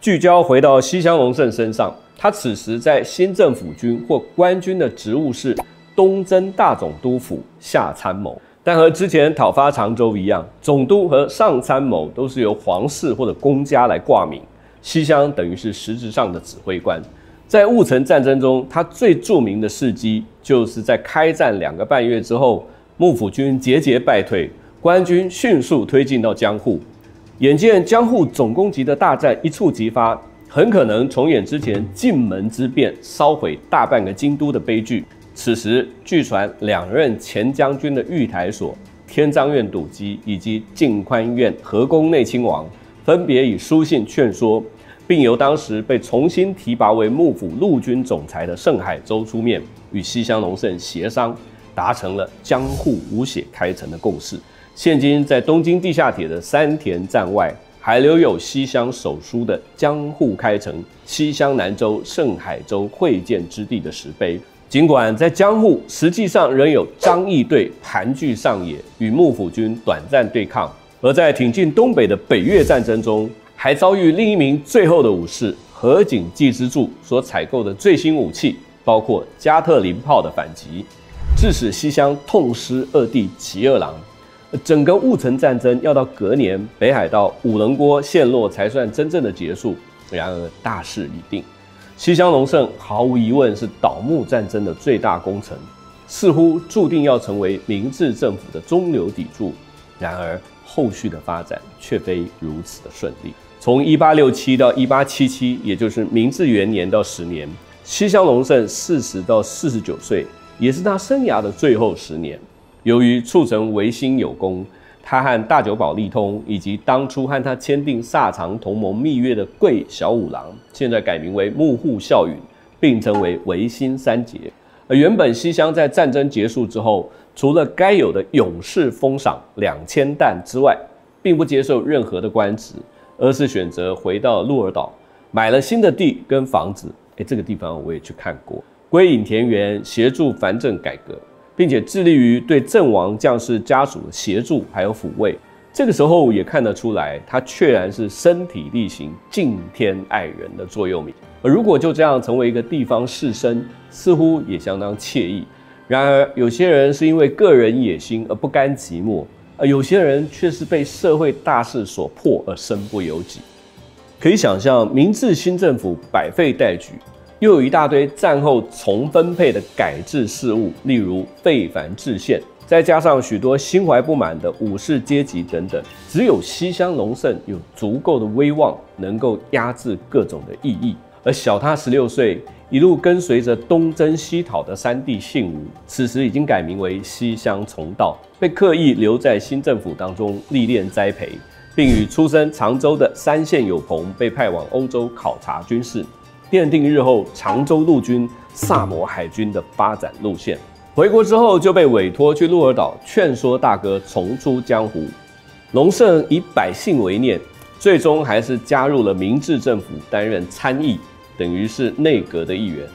聚焦回到西乡隆盛身上，他此时在新政府军或官军的职务是东征大总督府下参谋，但和之前讨伐常州一样，总督和上参谋都是由皇室或者公家来挂名，西乡等于是实质上的指挥官。在戊辰战争中，他最著名的事迹，就是在开战两个半月之后，幕府军节节败退，官军迅速推进到江户。眼见江户总攻击的大战一触即发，很可能重演之前进门之变烧毁大半个京都的悲剧。此时，据传两任前将军的御台所、天章院笃基以及静宽院河宫内亲王，分别以书信劝说。并由当时被重新提拔为幕府陆军总裁的盛海舟出面，与西乡隆盛协商，达成了江户无血开城的共识。现今在东京地下铁的山田站外，还留有西乡手书的“江户开城，西乡南州盛海舟会见之地”的石碑。尽管在江户，实际上仍有张义队盘踞上野，与幕府军短暂对抗；而在挺进东北的北越战争中。还遭遇另一名最后的武士河井纪之助所采购的最新武器，包括加特林炮的反击，致使西乡痛失二弟齐二郎。整个戊辰战争要到隔年北海道五棱锅陷落才算真正的结束。然而大势已定，西乡隆盛毫无疑问是倒幕战争的最大功臣，似乎注定要成为明治政府的中流砥柱。然而后续的发展却非如此的顺利。从一八六七到一八七七，也就是明治元年到十年，西乡隆盛四十到四十九岁，也是他生涯的最后十年。由于促成维新有功，他和大久保利通以及当初和他签订萨长同盟密约的桂小五郎，现在改名为幕户孝允，并称为维新三杰。而原本西乡在战争结束之后，除了该有的勇士封赏两千担之外，并不接受任何的官职。而是选择回到鹿儿岛，买了新的地跟房子。哎，这个地方我也去看过，归隐田园，协助藩政改革，并且致力于对阵亡将士家属的协助还有抚慰。这个时候也看得出来，他确然是身体力行、敬天爱人的座右铭。而如果就这样成为一个地方士绅，似乎也相当惬意。然而，有些人是因为个人野心而不甘寂寞。而有些人却是被社会大势所迫而身不由己。可以想象，明治新政府百废待举，又有一大堆战后重分配的改制事务，例如废藩置县、再加上许多心怀不满的武士阶级等等，只有西乡隆盛有足够的威望，能够压制各种的异议。而小他十六岁，一路跟随着东征西讨的三弟信吾，此时已经改名为西乡重道，被刻意留在新政府当中历练栽培，并与出身常州的三县友朋被派往欧洲考察军事，奠定日后常州陆军、萨摩海军的发展路线。回国之后就被委托去鹿儿岛劝说大哥重出江湖。隆盛以百姓为念，最终还是加入了明治政府担任参议，等于是内阁的一员。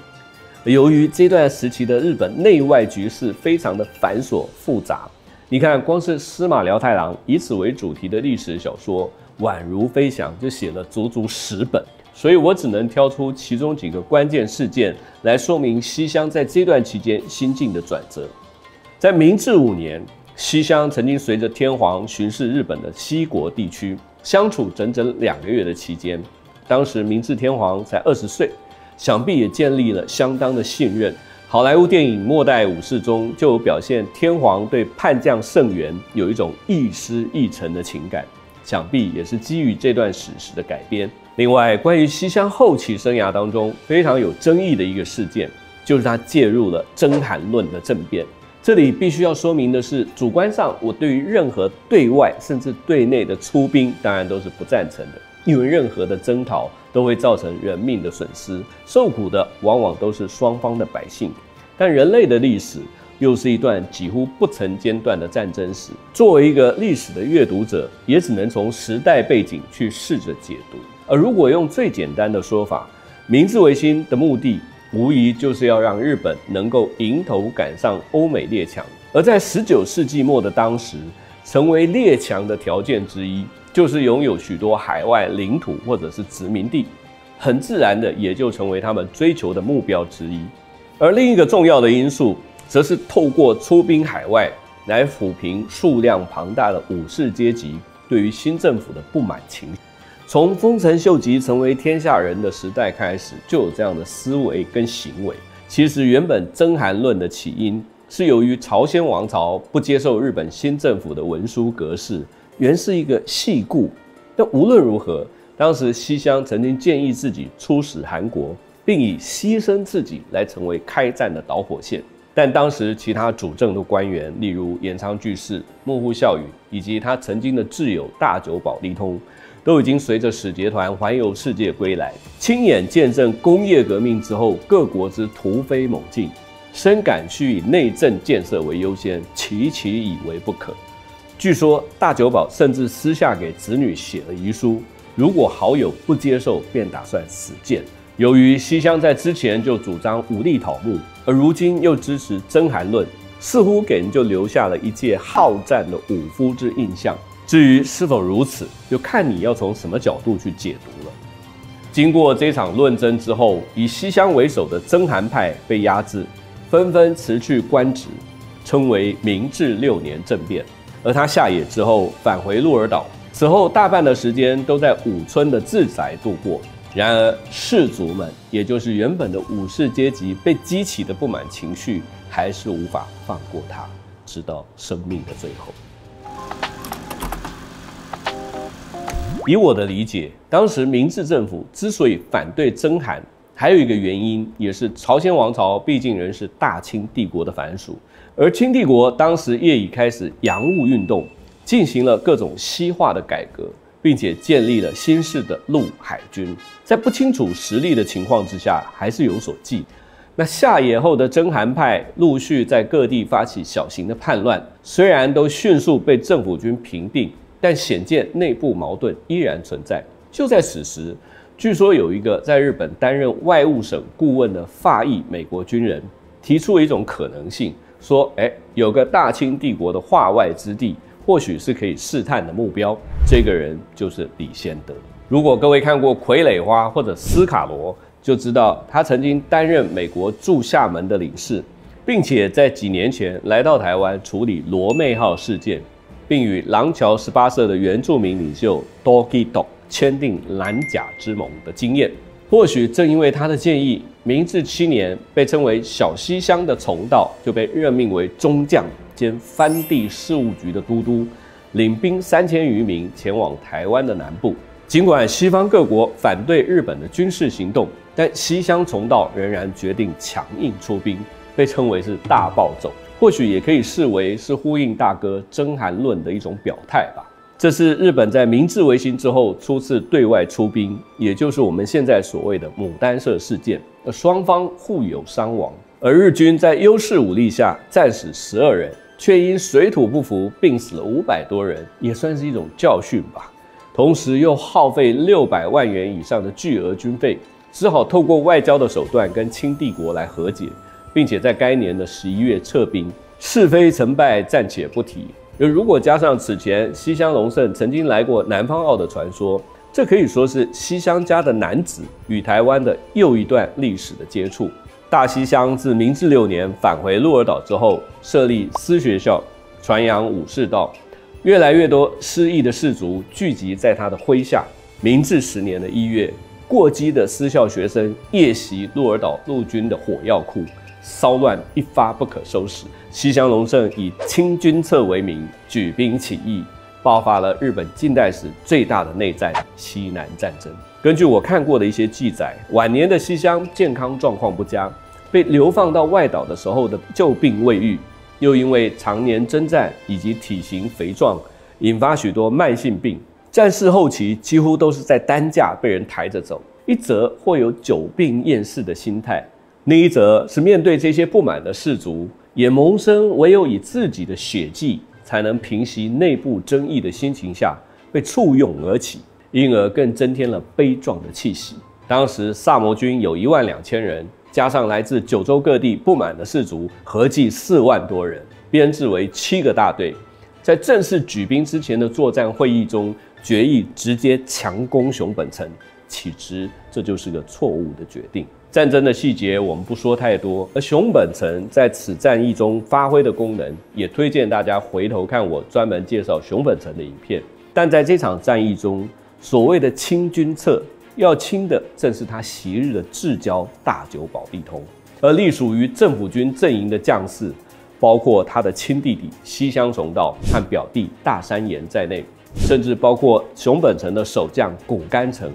由于这段时期的日本内外局势非常的繁琐复杂，你看光是司马辽太郎以此为主题的历史小说《宛如飞翔》就写了足足十本。所以我只能挑出其中几个关键事件来说明西乡在这段期间心境的转折。在明治五年，西乡曾经随着天皇巡视日本的西国地区，相处整整两个月的期间。当时明治天皇才二十岁，想必也建立了相当的信任。好莱坞电影《末代武士》中就有表现天皇对叛将圣元有一种亦师亦臣的情感，想必也是基于这段史实的改编。另外，关于西乡后期生涯当中非常有争议的一个事件，就是他介入了征韩论的政变。这里必须要说明的是，主观上我对于任何对外甚至对内的出兵，当然都是不赞成的，因为任何的征讨都会造成人命的损失，受苦的往往都是双方的百姓。但人类的历史又是一段几乎不曾间断的战争史，作为一个历史的阅读者，也只能从时代背景去试着解读。而如果用最简单的说法，明治维新的目的无疑就是要让日本能够迎头赶上欧美列强。而在十九世纪末的当时，成为列强的条件之一就是拥有许多海外领土或者是殖民地，很自然的也就成为他们追求的目标之一。而另一个重要的因素，则是透过出兵海外来抚平数量庞大的武士阶级对于新政府的不满情绪。从丰臣秀吉成为天下人的时代开始，就有这样的思维跟行为。其实，原本征韩论的起因是由于朝鲜王朝不接受日本新政府的文书格式，原是一个戏故。但无论如何，当时西乡曾经建议自己出使韩国，并以牺牲自己来成为开战的导火线。但当时其他主政的官员，例如岩仓具视、幕户孝允，以及他曾经的挚友大久保利通。都已经随着使节团环游世界归来，亲眼见证工业革命之后各国之突飞猛进，深感需以内政建设为优先，齐齐以为不可。据说大久保甚至私下给子女写了遗书，如果好友不接受，便打算死谏。由于西乡在之前就主张武力讨木，而如今又支持征韩论，似乎给人就留下了一介好战的武夫之印象。至于是否如此，就看你要从什么角度去解读了。经过这场论争之后，以西乡为首的征韩派被压制，纷纷辞去官职，称为明治六年政变。而他下野之后，返回鹿儿岛，此后大半的时间都在武村的自宅度过。然而士族们，也就是原本的武士阶级，被激起的不满情绪，还是无法放过他，直到生命的最后。以我的理解，当时明治政府之所以反对征韩，还有一个原因，也是朝鲜王朝毕竟仍是大清帝国的藩属，而清帝国当时业已开始洋务运动，进行了各种西化的改革，并且建立了新式的陆海军，在不清楚实力的情况之下，还是有所忌。那下野后的征韩派陆续在各地发起小型的叛乱，虽然都迅速被政府军平定。但显见内部矛盾依然存在。就在此时，据说有一个在日本担任外务省顾问的法裔美国军人提出了一种可能性，说：“哎，有个大清帝国的化外之地，或许是可以试探的目标。”这个人就是李先德。如果各位看过《傀儡花》或者《斯卡罗》，就知道他曾经担任美国驻厦门的领事，并且在几年前来到台湾处理罗妹号事件。并与廊桥十八社的原住民领袖 Doki Do 签订蓝甲之盟的经验，或许正因为他的建议，明治七年被称为小西乡的重道就被任命为中将兼藩地事务局的都督，领兵三千余名前往台湾的南部。尽管西方各国反对日本的军事行动，但西乡重道仍然决定强硬出兵，被称为是大暴走。或许也可以视为是呼应大哥征韩论的一种表态吧。这是日本在明治维新之后初次对外出兵，也就是我们现在所谓的牡丹社事件。双方互有伤亡，而日军在优势武力下战死十二人，却因水土不服病死了五百多人，也算是一种教训吧。同时又耗费六百万元以上的巨额军费，只好透过外交的手段跟清帝国来和解。并且在该年的十一月撤兵，是非成败暂且不提。而如果加上此前西乡隆盛曾经来过南方澳的传说，这可以说是西乡家的男子与台湾的又一段历史的接触。大西乡自明治六年返回鹿儿岛之后，设立私学校，传扬武士道，越来越多失意的士族聚集在他的麾下。明治十年的一月，过激的私校学生夜袭鹿儿岛陆军的火药库。骚乱一发不可收拾，西乡隆盛以清君侧为名举兵起义，爆发了日本近代史最大的内战——西南战争。根据我看过的一些记载，晚年的西乡健康状况不佳，被流放到外岛的时候的旧病未愈，又因为常年征战以及体型肥壮，引发许多慢性病。战事后期几乎都是在担架被人抬着走，一则或有久病厌世的心态。另一则是面对这些不满的士族，也萌生唯有以自己的血迹才能平息内部争议的心情下，被簇拥而起，因而更增添了悲壮的气息。当时萨摩军有一万两千人，加上来自九州各地不满的士族，合计四万多人，编制为七个大队，在正式举兵之前的作战会议中，决议直接强攻熊本城。其实这就是个错误的决定。战争的细节我们不说太多，而熊本城在此战役中发挥的功能，也推荐大家回头看我专门介绍熊本城的影片。但在这场战役中，所谓的清君侧，要清的正是他昔日的至交大久保利通，而隶属于政府军阵营的将士，包括他的亲弟弟西乡重道和表弟大山岩在内，甚至包括熊本城的守将谷干城，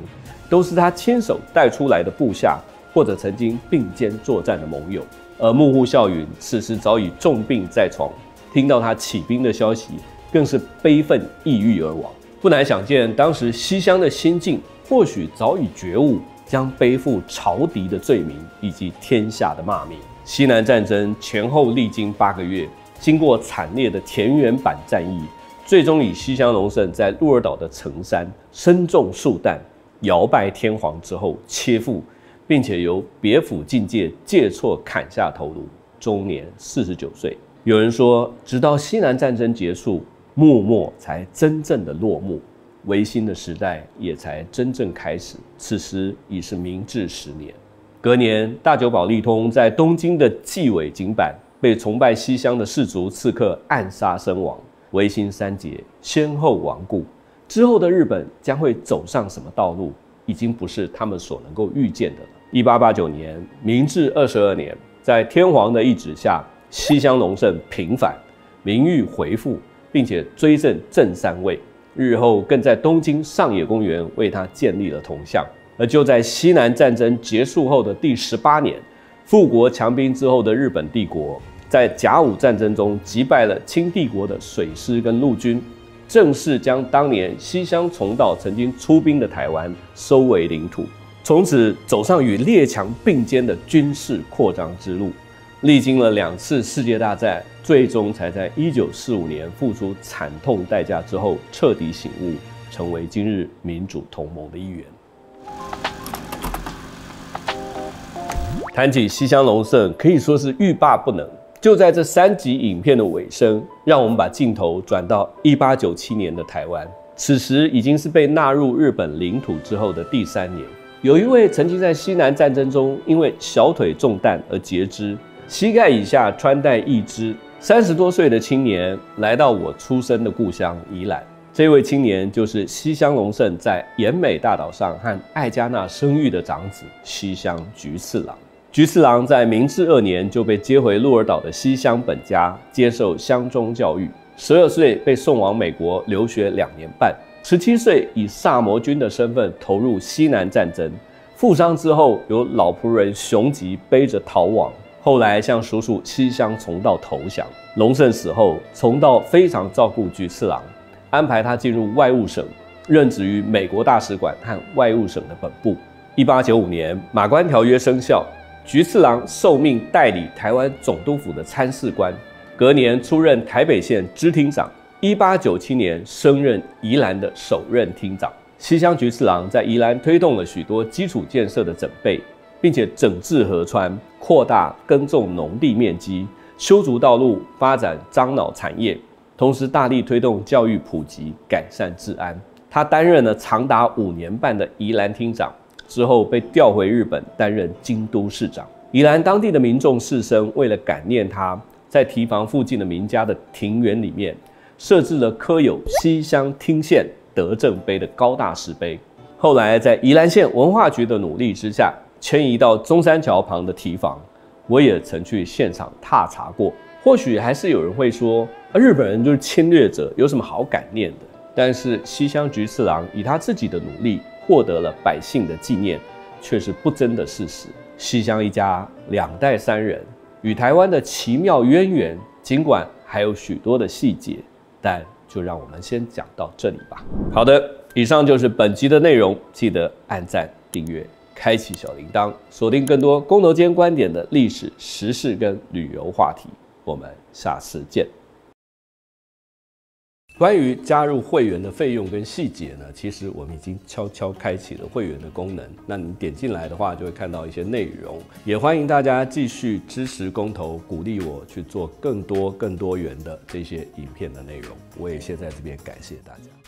都是他亲手带出来的部下。或者曾经并肩作战的盟友，而幕户孝允此时早已重病在床，听到他起兵的消息，更是悲愤抑郁而亡。不难想见，当时西乡的心境或许早已觉悟，将背负朝敌的罪名以及天下的骂名。西南战争前后历经八个月，经过惨烈的田园版战役，最终以西乡隆盛在鹿儿岛的城山身中数弹，摇拜天皇之后切腹。并且由别府境界借错砍下头颅，终年四十九岁。有人说，直到西南战争结束，幕末才真正的落幕，维新的时代也才真正开始。此时已是明治十年。隔年，大久保利通在东京的纪尾井坂被崇拜西乡的士族刺客暗杀身亡，维新三杰先后亡故。之后的日本将会走上什么道路，已经不是他们所能够预见的了。一八八九年，明治二十二年，在天皇的懿旨下，西乡隆盛平反，名誉回复，并且追赠正三位。日后更在东京上野公园为他建立了铜像。而就在西南战争结束后的第十八年，富国强兵之后的日本帝国，在甲午战争中击败了清帝国的水师跟陆军，正式将当年西乡重道曾经出兵的台湾收为领土。从此走上与列强并肩的军事扩张之路，历经了两次世界大战，最终才在一九四五年付出惨痛代价之后彻底醒悟，成为今日民主同盟的一员。谈起西乡隆盛，可以说是欲罢不能。就在这三集影片的尾声，让我们把镜头转到一八九七年的台湾，此时已经是被纳入日本领土之后的第三年。有一位曾经在西南战争中因为小腿中弹而截肢，膝盖以下穿戴义肢，三十多岁的青年来到我出生的故乡宜兰。这位青年就是西乡隆盛在延美大岛上和爱加纳生育的长子西乡菊次郎。菊次郎在明治二年就被接回鹿儿岛的西乡本家，接受乡中教育。十二岁被送往美国留学两年半，十七岁以萨摩军的身份投入西南战争，负伤之后由老仆人熊吉背着逃亡。后来向叔叔西乡从道投降。隆盛死后，从道非常照顾菊次郎，安排他进入外务省，任职于美国大使馆和外务省的本部。一八九五年，马关条约生效。菊次郎受命代理台湾总督府的参事官，隔年出任台北县支厅长。一八九七年升任宜兰的首任厅长。西乡菊次郎在宜兰推动了许多基础建设的整备，并且整治河川，扩大耕种农地面积，修筑道路，发展樟脑产业，同时大力推动教育普及，改善治安。他担任了长达五年半的宜兰厅长。之后被调回日本担任京都市长。宜兰当地的民众士绅为了感念他，在堤防附近的民家的庭园里面设置了刻有西乡听县德政碑的高大石碑。后来在宜兰县文化局的努力之下，迁移到中山桥旁的堤防。我也曾去现场踏查过。或许还是有人会说，日本人就是侵略者，有什么好感念的？但是西乡菊次郎以他自己的努力。获得了百姓的纪念，却是不争的事实。西乡一家两代三人与台湾的奇妙渊源，尽管还有许多的细节，但就让我们先讲到这里吧。好的，以上就是本集的内容，记得按赞、订阅、开启小铃铛，锁定更多公投间观点的历史时事跟旅游话题。我们下次见。关于加入会员的费用跟细节呢，其实我们已经悄悄开启了会员的功能。那你点进来的话，就会看到一些内容。也欢迎大家继续支持公投，鼓励我去做更多更多元的这些影片的内容。我也先在这边感谢大家。